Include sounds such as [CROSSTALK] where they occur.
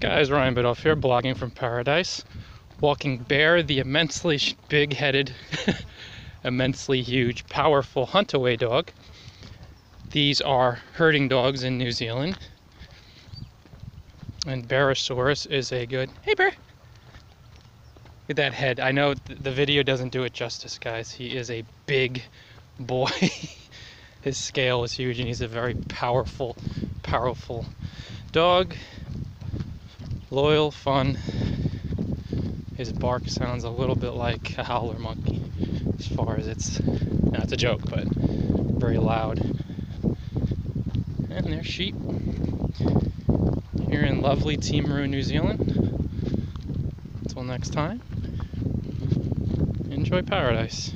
Guys, Ryan Biddulph here, blogging from paradise. Walking Bear, the immensely big headed, [LAUGHS] immensely huge, powerful huntaway dog. These are herding dogs in New Zealand. And Bearosaurus is a good. Hey, Bear! Look at that head. I know th the video doesn't do it justice, guys. He is a big boy. [LAUGHS] His scale is huge, and he's a very powerful, powerful dog loyal, fun. His bark sounds a little bit like a howler monkey, as far as it's, no, it's a joke, but very loud. And there's sheep here in lovely Timaru, New Zealand. Until next time, enjoy paradise.